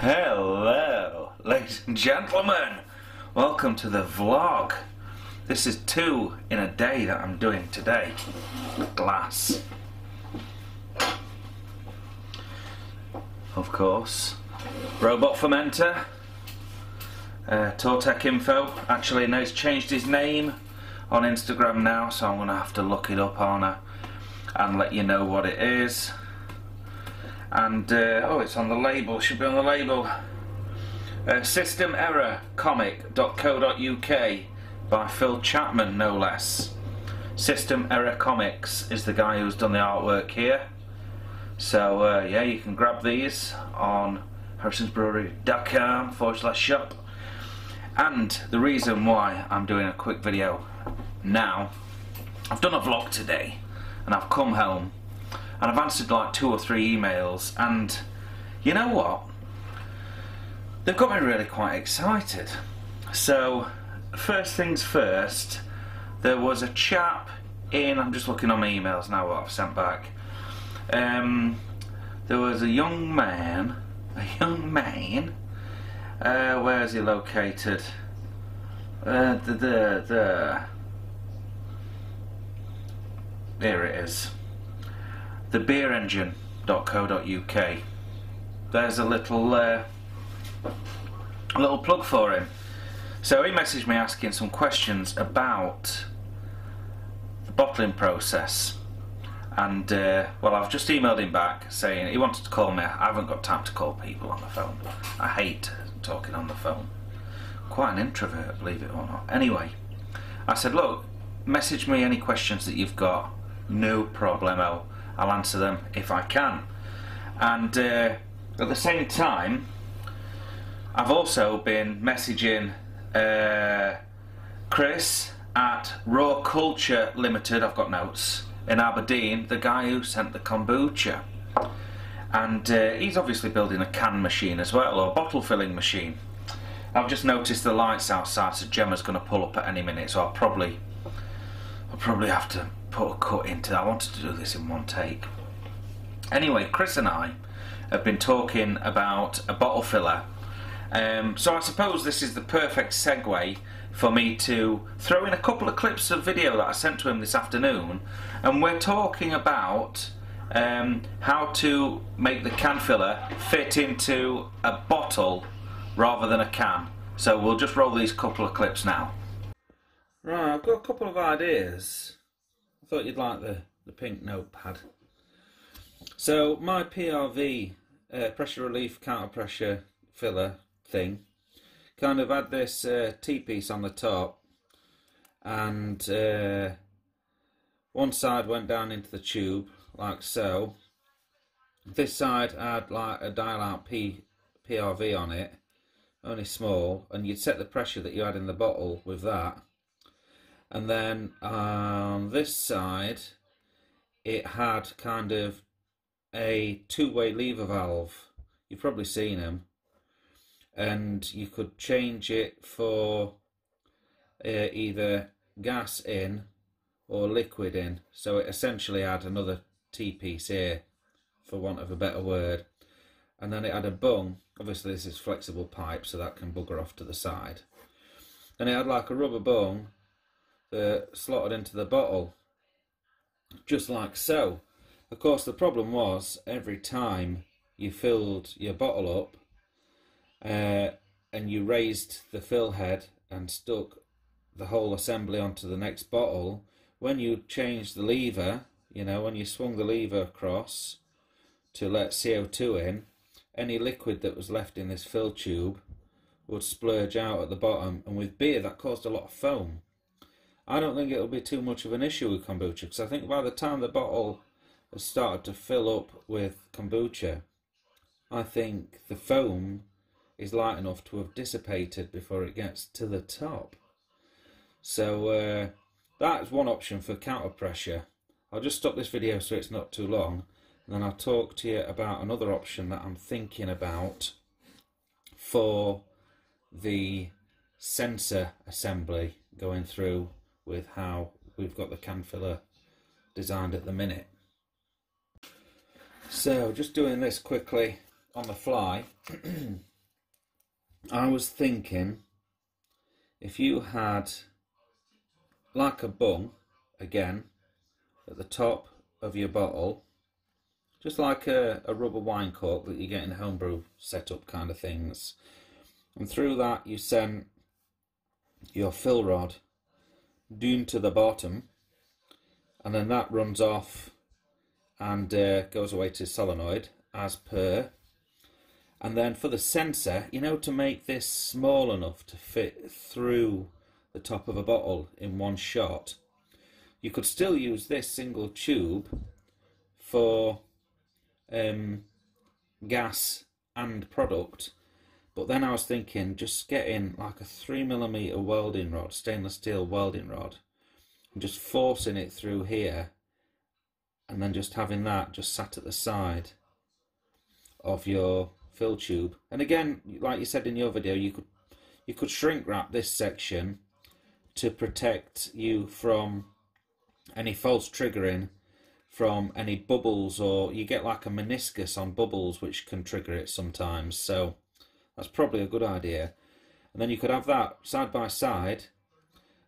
Hello, ladies and gentlemen. Welcome to the vlog. This is two in a day that I'm doing today. Glass. Of course. Robot Fermenter. Uh, Tortec Info. Actually, now he's changed his name on Instagram now, so I'm going to have to look it up on her and let you know what it is and uh, oh it's on the label should be on the label. Uh, system error comic.co.uk by Phil Chapman no less. System error comics is the guy who's done the artwork here. So uh, yeah you can grab these on harrisonsbrewery.com forward slash shop. And the reason why I'm doing a quick video now I've done a vlog today and I've come home and I've answered like two or three emails and you know what? They've got me really quite excited. So first things first there was a chap in I'm just looking on my emails now what I've sent back. Um, there was a young man a young man uh, where is he located? Uh, the, the, the there it is thebeerengine.co.uk there's a little uh, a little plug for him. So he messaged me asking some questions about the bottling process. And uh, well I've just emailed him back saying he wanted to call me. I haven't got time to call people on the phone. I hate talking on the phone. Quite an introvert believe it or not. Anyway I said look message me any questions that you've got. No problemo I'll answer them if I can. And uh, at the same time I've also been messaging uh, Chris at Raw Culture Limited I've got notes in Aberdeen the guy who sent the kombucha. And uh, he's obviously building a can machine as well or a bottle filling machine. I've just noticed the lights outside so Gemma's going to pull up at any minute so I'll probably I'll probably have to put a cut into that. I wanted to do this in one take. Anyway, Chris and I have been talking about a bottle filler. Um, so I suppose this is the perfect segue for me to throw in a couple of clips of video that I sent to him this afternoon. And we're talking about um, how to make the can filler fit into a bottle rather than a can. So we'll just roll these couple of clips now. Right, I've got a couple of ideas I thought you'd like the, the pink notepad. So my PRV uh, pressure relief counter pressure filler thing kind of had this uh, T-piece on the top and uh, one side went down into the tube like so. This side had like a dial out P, PRV on it, only small, and you'd set the pressure that you had in the bottle with that and then on this side it had kind of a two-way lever valve. You've probably seen them and you could change it for uh, either gas in or liquid in. So it essentially had another T-piece here for want of a better word. And then it had a bung. Obviously this is flexible pipe so that can bugger off to the side. And it had like a rubber bung uh, slotted into the bottle. Just like so. Of course the problem was every time you filled your bottle up uh, and you raised the fill head and stuck the whole assembly onto the next bottle when you changed the lever you know when you swung the lever across to let CO2 in any liquid that was left in this fill tube would splurge out at the bottom. And with beer that caused a lot of foam I don't think it'll be too much of an issue with kombucha because I think by the time the bottle has started to fill up with kombucha, I think the foam is light enough to have dissipated before it gets to the top. So uh, that's one option for counter pressure. I'll just stop this video so it's not too long and then I'll talk to you about another option that I'm thinking about for the sensor assembly going through with how we've got the can filler designed at the minute. So just doing this quickly on the fly, I was thinking if you had like a bung again at the top of your bottle, just like a, a rubber wine cork that you get in homebrew setup kind of things, and through that you send your fill rod down to the bottom, and then that runs off and uh, goes away to solenoid as per. And then for the sensor, you know, to make this small enough to fit through the top of a bottle in one shot, you could still use this single tube for um, gas and product. But then I was thinking just getting like a three millimeter welding rod, stainless steel welding rod, and just forcing it through here and then just having that just sat at the side of your fill tube. And again, like you said in your video, you could you could shrink wrap this section to protect you from any false triggering from any bubbles or you get like a meniscus on bubbles which can trigger it sometimes so that's probably a good idea. And then you could have that side by side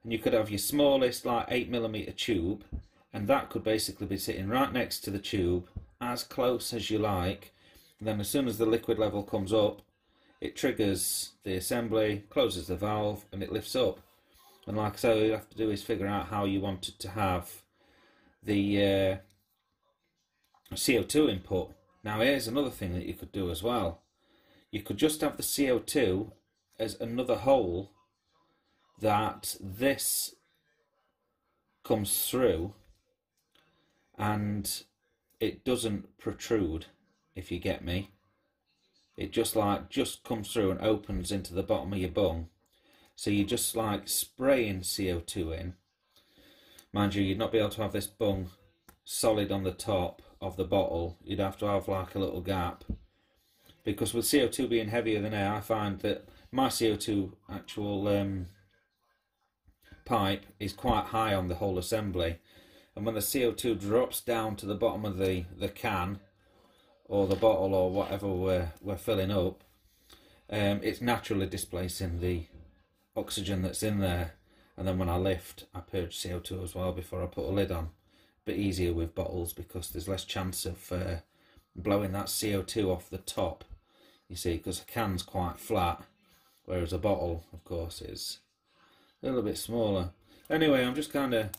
and you could have your smallest like 8 millimeter tube and that could basically be sitting right next to the tube as close as you like. And then as soon as the liquid level comes up it triggers the assembly closes the valve and it lifts up. And like I say all you have to do is figure out how you want it to have the uh, CO2 input. Now here's another thing that you could do as well you could just have the CO2 as another hole that this comes through and it doesn't protrude if you get me. It just like just comes through and opens into the bottom of your bung so you just like spraying CO2 in. Mind you you'd not be able to have this bung solid on the top of the bottle. You'd have to have like a little gap because with CO2 being heavier than air I find that my CO2 actual um, pipe is quite high on the whole assembly and when the CO2 drops down to the bottom of the, the can or the bottle or whatever we're, we're filling up, um, it's naturally displacing the oxygen that's in there. And then when I lift, I purge CO2 as well before I put a lid on. Bit easier with bottles because there's less chance of uh, blowing that CO2 off the top. You see, because a can's quite flat, whereas a bottle, of course, is a little bit smaller. Anyway, I'm just kind of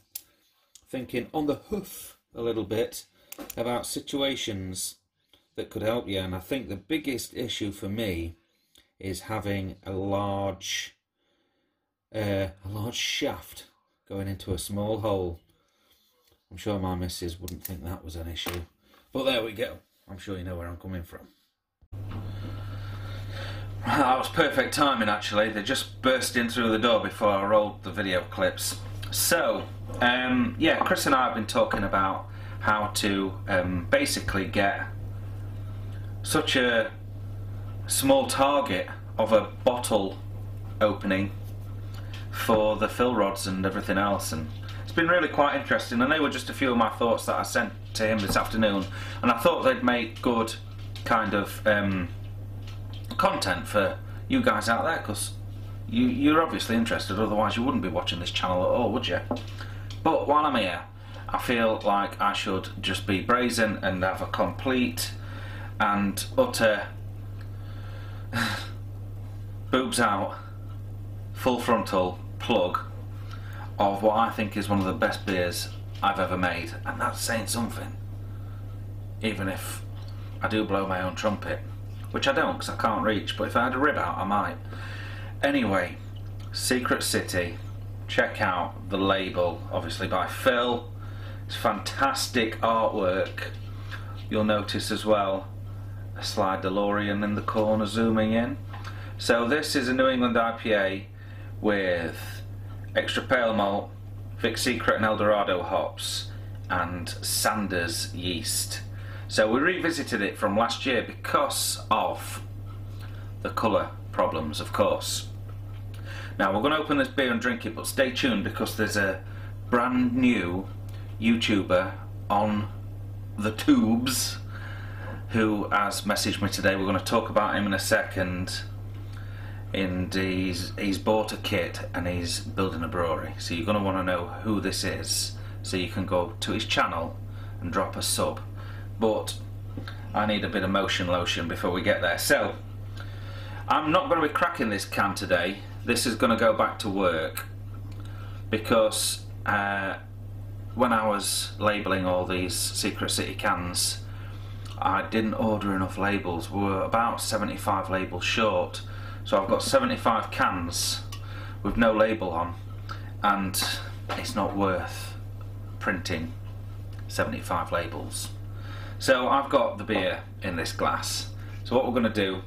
thinking on the hoof a little bit about situations that could help you. And I think the biggest issue for me is having a large, uh, a large shaft going into a small hole. I'm sure my missus wouldn't think that was an issue. But there we go. I'm sure you know where I'm coming from. That was perfect timing actually. They just burst in through the door before I rolled the video clips. So, um, yeah, Chris and I have been talking about how to um, basically get such a small target of a bottle opening for the fill rods and everything else and it's been really quite interesting and they were just a few of my thoughts that I sent to him this afternoon and I thought they'd make good kind of um, content for you guys out there because you, you're obviously interested, otherwise you wouldn't be watching this channel at all, would you? But while I'm here, I feel like I should just be brazen and have a complete and utter boobs out, full frontal plug of what I think is one of the best beers I've ever made, and that's saying something. Even if I do blow my own trumpet, which I don't because I can't reach, but if I had a rib out, I might. Anyway, Secret City. Check out the label, obviously by Phil. It's fantastic artwork. You'll notice as well a slide DeLorean in the corner zooming in. So this is a New England IPA with extra pale malt, Vic Secret and Eldorado hops, and Sanders yeast. So we revisited it from last year because of the colour problems, of course. Now we're going to open this beer and drink it, but stay tuned because there's a brand new YouTuber on the tubes who has messaged me today. We're going to talk about him in a second. And he's he's bought a kit and he's building a brewery. So you're going to want to know who this is, so you can go to his channel and drop a sub. But I need a bit of motion lotion before we get there. So I'm not going to be cracking this can today. This is going to go back to work because uh, when I was labelling all these Secret City cans, I didn't order enough labels. We're about 75 labels short. So I've got 75 cans with no label on and it's not worth printing 75 labels. So I've got the beer in this glass. So what we're going to do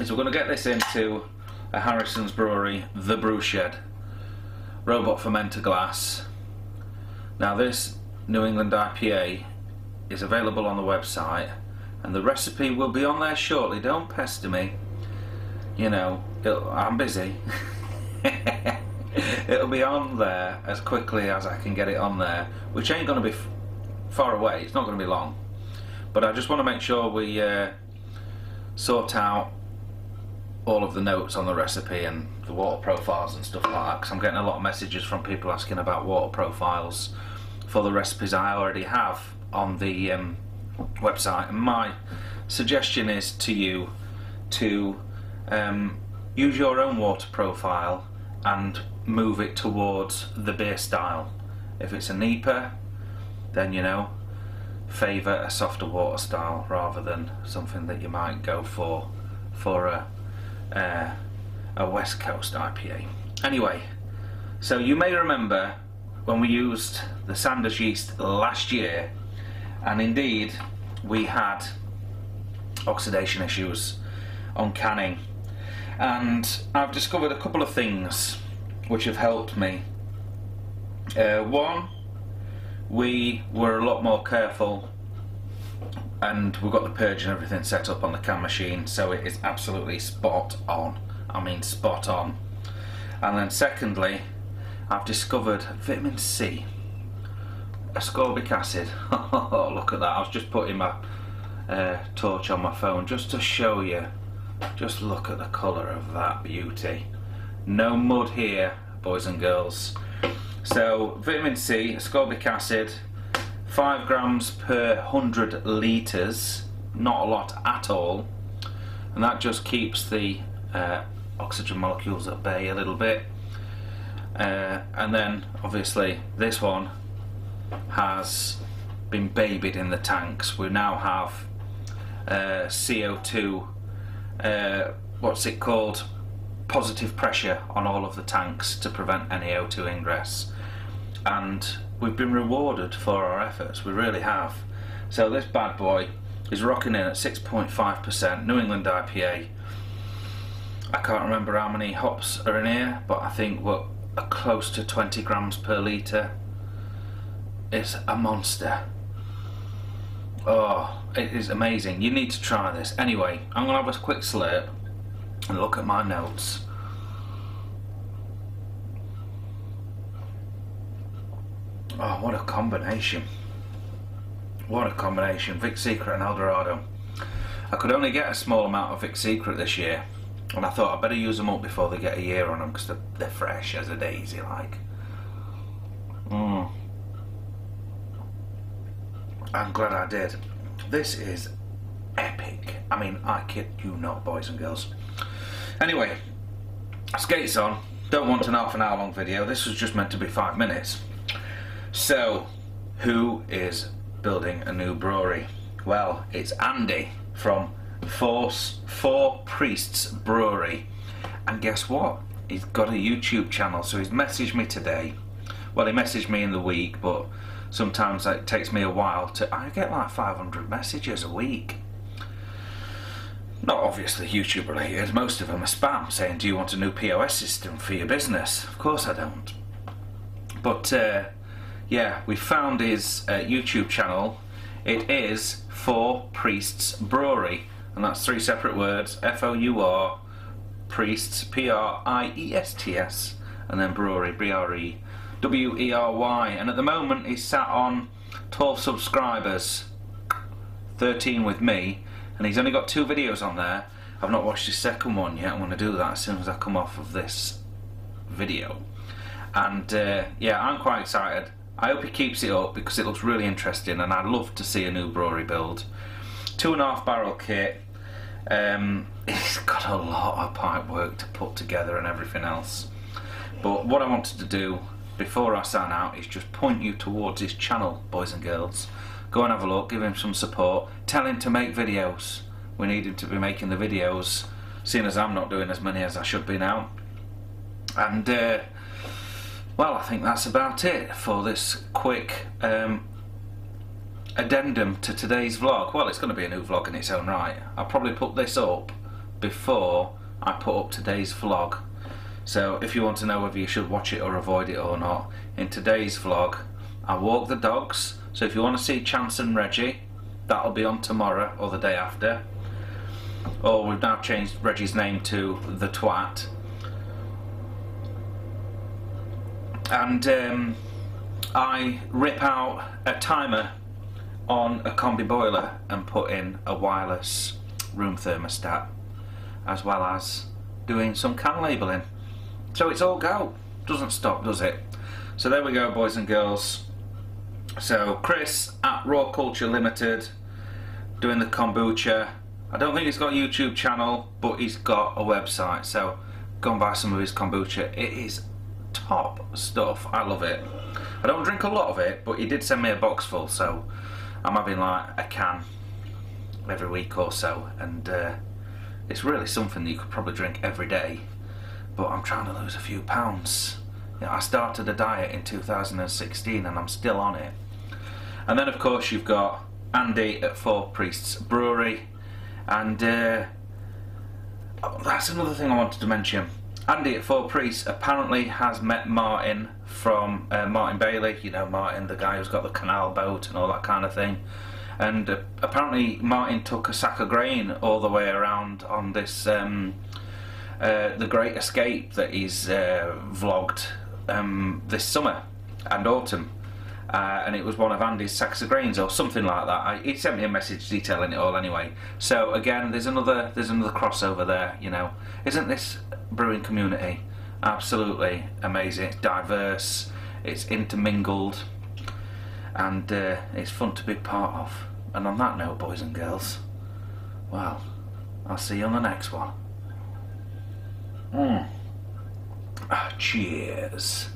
is we're going to get this into a Harrison's Brewery The Brew Shed robot fermenter glass. Now this New England IPA is available on the website and the recipe will be on there shortly. Don't pester me. You know, I'm busy. It'll be on there as quickly as I can get it on there, which ain't going to be far away. It's not going to be long. But I just want to make sure we uh, sort out all of the notes on the recipe and the water profiles and stuff like that because I'm getting a lot of messages from people asking about water profiles for the recipes I already have on the um, website and my suggestion is to you to um, use your own water profile and move it towards the beer style if it's a NEIPA then you know favour a softer water style rather than something that you might go for for a a West Coast IPA. Anyway, so you may remember when we used the Sanders yeast last year, and indeed we had oxidation issues on canning, and I've discovered a couple of things which have helped me. Uh, one, we were a lot more careful and we've got the purge and everything set up on the can machine so it is absolutely spot on. I mean spot on. And then secondly I've discovered vitamin C ascorbic acid. Oh look at that. I was just putting my uh, torch on my phone just to show you. Just look at the colour of that beauty. No mud here boys and girls so vitamin C ascorbic acid 5 grams per 100 litres, not a lot at all, and that just keeps the uh, oxygen molecules at bay a little bit. Uh, and then obviously this one has been babied in the tanks. We now have uh, CO2, uh, what's it called, positive pressure on all of the tanks to prevent any O2 ingress. And we've been rewarded for our efforts. We really have. So this bad boy is rocking in at 6.5% New England IPA. I can't remember how many hops are in here, but I think we're close to 20 grams per litre. It's a monster. Oh, it is amazing. You need to try this. Anyway, I'm going to have a quick slurp and look at my notes. Oh, what a combination. What a combination. Vic Secret and Eldorado. I could only get a small amount of Vic Secret this year. And I thought I'd better use them up before they get a year on them because they're, they're, fresh as a daisy like. Mm. I'm glad I did. This is epic. I mean, I kid you not, boys and girls. Anyway, skates on. Don't want an half an hour long video. This was just meant to be five minutes. So, who is building a new brewery? Well, it's Andy from Four, Four Priests Brewery. And guess what? He's got a YouTube channel, so he's messaged me today. Well, he messaged me in the week, but sometimes it takes me a while to. I get like 500 messages a week. Not obviously YouTube related, most of them are spam saying, Do you want a new POS system for your business? Of course I don't. But uh, yeah, we found his uh, YouTube channel. It is Four Priests Brewery, and that's three separate words F O U R, Priests, P R I E S T S, and then Brewery, B R E W E R Y. And at the moment, he's sat on 12 subscribers. 13 with me, and he's only got two videos on there. I've not watched his second one yet. I'm going to do that as soon as I come off of this video. And uh, yeah, I'm quite excited. I hope he keeps it up because it looks really interesting, and I'd love to see a new brewery build. Two and a half barrel kit. Um, it's got a lot of pipe work to put together and everything else. But what I wanted to do before I sign out is just point you towards his channel, boys and girls. Go and have a look, give him some support, tell him to make videos. We need him to be making the videos, seeing as I'm not doing as many as I should be now. And, uh, well, I think that's about it for this quick um, addendum to today's vlog. Well, it's going to be a new vlog in its own right. I'll probably put this up before I put up today's vlog. So if you want to know whether you should watch it or avoid it or not, in today's vlog, I walk the dogs. So if you want to see Chance and Reggie, that'll be on tomorrow or the day after. Or we've now changed Reggie's name to The Twat. And um, I rip out a timer on a combi boiler and put in a wireless room thermostat as well as doing some can labelling. So it's all go. Doesn't stop, does it? So there we go, boys and girls. So Chris at Raw Culture Limited doing the kombucha. I don't think he's got a YouTube channel, but he's got a website. So go and buy some of his kombucha. It is top stuff. I love it. I don't drink a lot of it, but he did send me a box full, so I'm having like a can every week or so, and uh, it's really something that you could probably drink every day. But I'm trying to lose a few pounds. You know, I started a diet in 2016 and I'm still on it. And then, of course, you've got Andy at Four Priests Brewery, and uh, oh, that's another thing I wanted to mention. Andy at Four Priests apparently has met Martin from uh, Martin Bailey, you know, Martin, the guy who's got the canal boat and all that kind of thing. And uh, apparently, Martin took a sack of grain all the way around on this um, uh, the Great Escape that he's uh, vlogged um, this summer and autumn. Uh, and it was one of Andy's sacks of grains or something like that. I, he sent me a message detailing it all anyway. So again, there's another there's another crossover there. You know, isn't this brewing community absolutely amazing? Diverse, it's intermingled, and uh, it's fun to be part of. And on that note, boys and girls, well, I'll see you on the next one. Mm. Ah, cheers.